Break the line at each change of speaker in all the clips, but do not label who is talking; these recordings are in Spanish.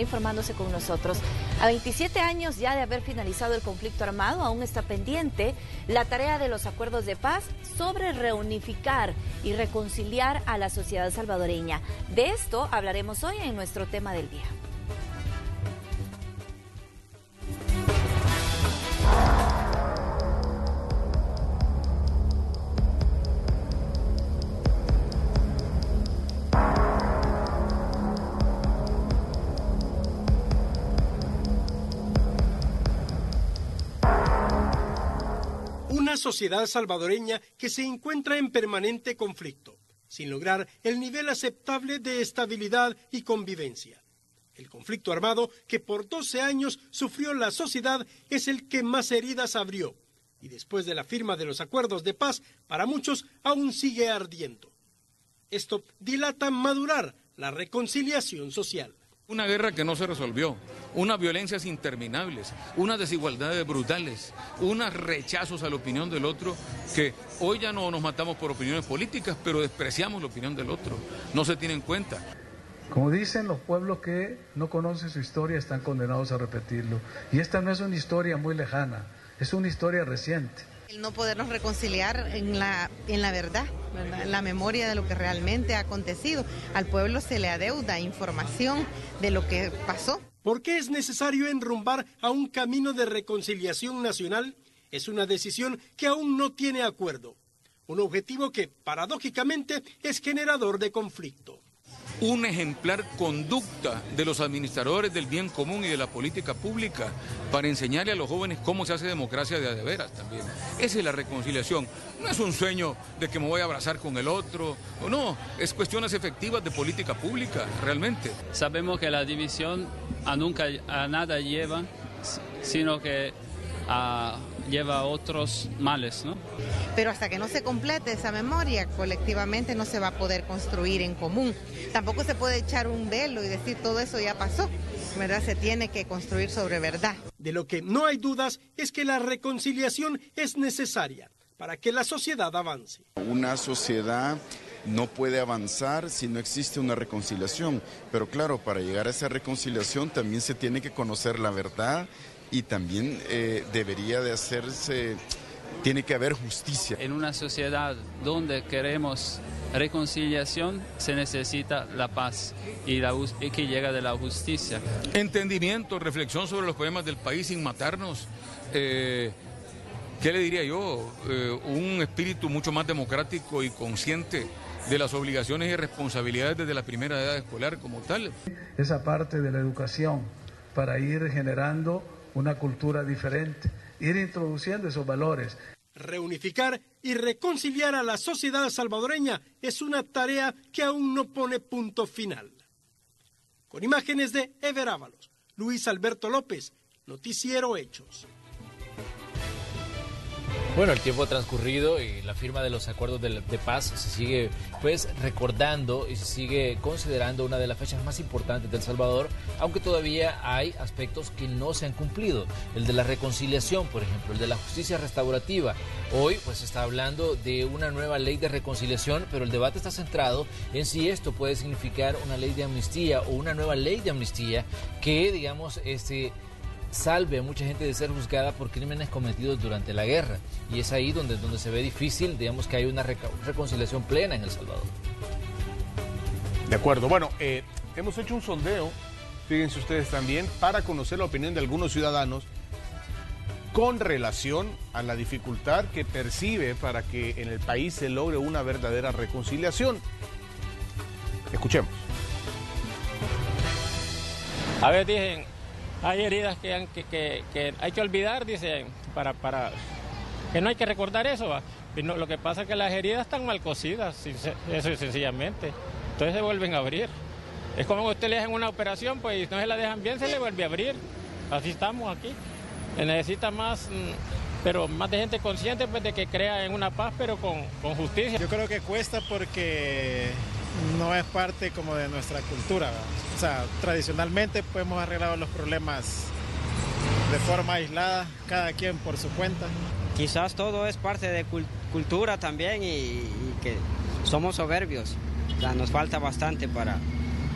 informándose con nosotros. A 27 años ya de haber finalizado el conflicto armado, aún está pendiente la tarea de los acuerdos de paz sobre reunificar y reconciliar a la sociedad salvadoreña. De esto hablaremos hoy en nuestro tema del día.
Sociedad salvadoreña que se encuentra en permanente conflicto, sin lograr el nivel aceptable de estabilidad y convivencia. El conflicto armado que por 12 años sufrió la sociedad es el que más heridas abrió y después de la firma de los acuerdos de paz, para muchos aún sigue ardiendo. Esto dilata madurar la reconciliación social.
Una guerra que no se resolvió, unas violencias interminables, unas desigualdades brutales, unos rechazos a la opinión del otro, que hoy ya no nos matamos por opiniones políticas, pero despreciamos la opinión del otro, no se tiene en cuenta.
Como dicen los pueblos que no conocen su historia están condenados a repetirlo. Y esta no es una historia muy lejana, es una historia reciente.
El no podernos reconciliar en la, en la verdad, en la memoria de lo que realmente ha acontecido. Al pueblo se le adeuda información de lo que pasó.
¿Por qué es necesario enrumbar a un camino de reconciliación nacional? Es una decisión que aún no tiene acuerdo. Un objetivo que, paradójicamente, es generador de conflicto
una ejemplar conducta de los administradores del bien común y de la política pública para enseñarle a los jóvenes cómo se hace democracia de de veras también. Esa es la reconciliación. No es un sueño de que me voy a abrazar con el otro, o no, es cuestiones efectivas de política pública, realmente.
Sabemos que la división a nunca a nada lleva, sino que a lleva otros males, ¿no?
Pero hasta que no se complete esa memoria, colectivamente no se va a poder construir en común. Tampoco se puede echar un velo y decir todo eso ya pasó. ¿verdad? Se tiene que construir sobre verdad.
De lo que no hay dudas es que la reconciliación es necesaria para que la sociedad avance.
Una sociedad no puede avanzar si no existe una reconciliación. Pero claro, para llegar a esa reconciliación también se tiene que conocer la verdad y también eh, debería de hacerse, tiene que haber justicia.
En una sociedad donde queremos reconciliación se necesita la paz y, la, que llega de la justicia.
Entendimiento, reflexión sobre los problemas del país sin matarnos. Eh, ¿Qué le diría yo? Eh, un espíritu mucho más democrático y consciente de las obligaciones y responsabilidades desde la primera edad escolar como tal.
Esa parte de la educación para ir generando una cultura diferente, ir introduciendo esos valores.
Reunificar y reconciliar a la sociedad salvadoreña es una tarea que aún no pone punto final. Con imágenes de Ever Ábalos, Luis Alberto López, Noticiero Hechos.
Bueno, el tiempo ha transcurrido y la firma de los acuerdos de, paz se sigue pues recordando y se sigue considerando una de las fechas más importantes del Salvador, aunque todavía hay aspectos que no se han cumplido. El de la reconciliación, por ejemplo, el de la justicia restaurativa. Hoy pues se está hablando de una nueva ley de reconciliación, pero el debate está centrado en si esto puede significar una ley de amnistía o una nueva ley de amnistía que, digamos, este salve a mucha gente de ser juzgada por crímenes cometidos durante la guerra. Y es ahí donde, donde se ve difícil, digamos, que hay una reconciliación plena en El Salvador.
De acuerdo. Bueno, eh, hemos hecho un sondeo, fíjense ustedes también, para conocer la opinión de algunos ciudadanos con relación a la dificultad que percibe para que en el país se logre una verdadera reconciliación. Escuchemos.
A ver, dicen, hay heridas que, hay que olvidar, dicen, para, que no hay que recordar eso. lo que pasa es que las heridas están mal cosidas, eso es sencillamente. Entonces se vuelven a abrir. Es como que usted le hacen una operación, pues no se la dejan bien, se le vuelve a abrir. Así estamos aquí. Se necesita más, mm, pero más de gente consciente pues, de que crea en una paz, pero con justicia.
Yo creo que cuesta porque no es parte como de nuestra cultura. O sea, tradicionalmente pues, hemos arreglado los problemas de forma aislada, cada quien por su cuenta.
Quizás todo es parte de cultura también y, que somos soberbios. O sea, nos falta bastante para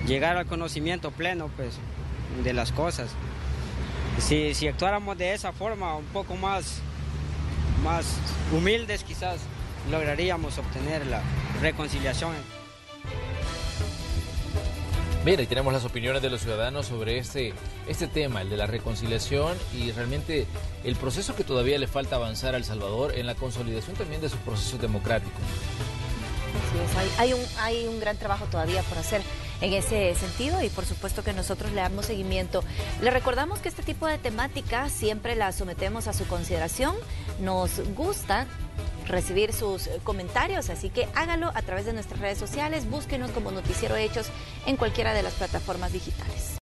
llegar al conocimiento pleno, pues. de las cosas. Si, si actuáramos de esa forma, un poco más, más humildes quizás, lograríamos obtener la reconciliación.
Bien, ahí tenemos las opiniones de los ciudadanos sobre este, este tema, el de la reconciliación y realmente el proceso que todavía le falta avanzar a El Salvador en la consolidación también de su proceso democrático.
Así es, hay, un, hay un gran trabajo todavía por hacer en ese sentido y por supuesto que nosotros le damos seguimiento. Le recordamos que este tipo de temática siempre la sometemos a su consideración. Nos gusta recibir sus comentarios, así que hágalo a través de nuestras redes sociales, búsquenos como Noticiero Hechos en cualquiera de las plataformas digitales.